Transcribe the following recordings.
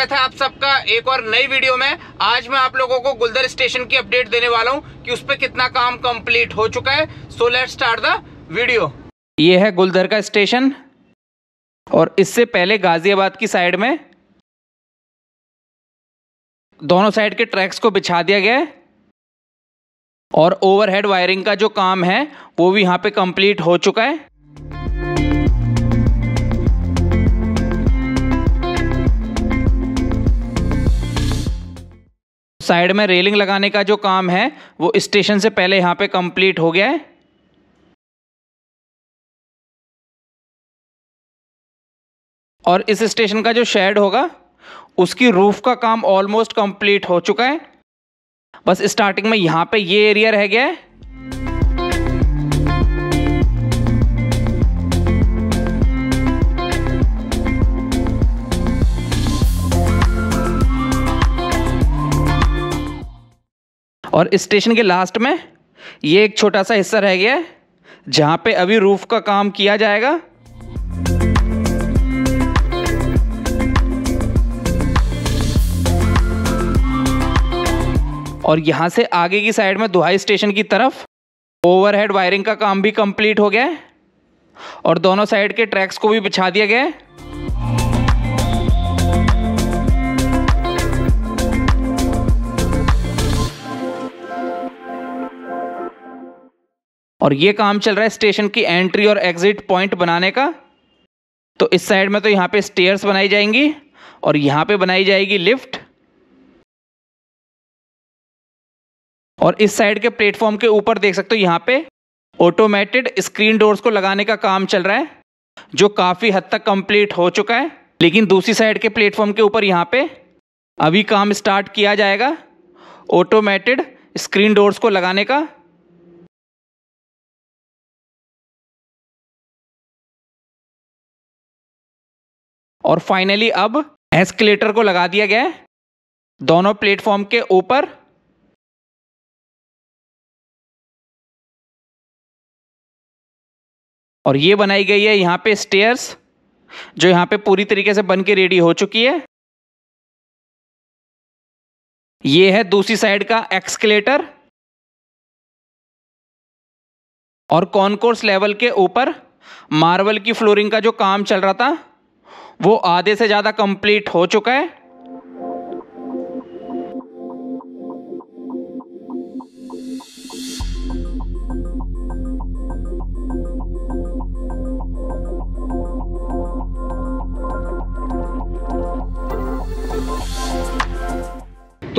एक और नई वीडियो में। आज मैं आप लोगों को गुलदर स्टेशन की अपडेट देने वाला हूँ कि उस पर कितना काम कंप्लीट हो चुका है। So let start the video ये है गुलदर का स्टेशन। और इससे पहले गाजियाबाद की साइड में दोनों साइड के ट्रैक्स को बिछा दिया गया है। और ओवरहेड वायरिंग का जो काम है, वो भी यहाँ पे कंप्लीट हो चुका है। साइड में रेलिंग लगाने का जो काम है, वो स्टेशन से पहले यहाँ पे कंप्लीट हो गया है। और इस स्टेशन का जो शेड होगा, उसकी रूफ का काम ऑलमोस्ट कंप्लीट हो चुका है। बस स्टार्टिंग में यहाँ पे ये एरिया रह गया है। और स्टेशन के लास्ट में ये एक छोटा सा हिस्सा रह गया है, जहाँ पे अभी रूफ का काम किया जाएगा। और यहाँ से आगे की साइड में दुहाई स्टेशन की तरफ़ ओवरहेड वायरिंग का काम भी कंप्लीट हो गया है, और दोनों साइड के ट्रैक्स को भी बिछा दिया गया है। और ये काम चल रहा है स्टेशन की एंट्री और एग्जिट पॉइंट बनाने का। तो इस साइड में तो यहाँ पे स्टेयर्स बनाई जाएँगी और यहाँ पे बनाई जाएगी लिफ्ट। और इस साइड के प्लेटफॉर्म के ऊपर देख सकते हो यहाँ पे ऑटोमेटेड स्क्रीन डोर्स को लगाने का काम चल रहा है, जो काफ़ी हद तक कंप्लीट हो चुका है। लेकिन दूसरी साइड के प्लेटफॉर्म के ऊपर यहाँ पे अभी काम स्टार्ट किया जाएगा ऑटोमेटेड स्क्रीन डोर्स को लगाने का। और फाइनली अब एस्केलेटर को लगा दिया गया है। दोनों प्लेटफॉर्म के ऊपर। और ये बनाई गई है यहाँ पे स्टेयर्स जो यहाँ पे पूरी तरीके से बन के रेडी हो चुकी है। ये है दूसरी साइड का एक्सकेलेटर और कॉनकोर्स लेवल के ऊपर मार्बल की फ्लोरिंग का जो काम चल रहा था वो आधे से ज़्यादा कंप्लीट हो चुका है।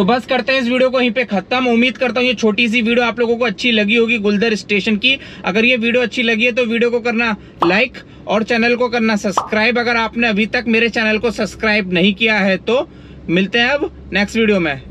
तो बस करते हैं इस वीडियो को यहीं पे खत्म। उम्मीद करता हूँ ये छोटी सी वीडियो आप लोगों को अच्छी लगी होगी गुलदर स्टेशन की। अगर ये वीडियो अच्छी लगी है तो वीडियो को करना लाइक और चैनल को करना सब्सक्राइब अगर आपने अभी तक मेरे चैनल को सब्सक्राइब नहीं किया है तो मिलते हैं अब नेक्स्ट वीडियो में।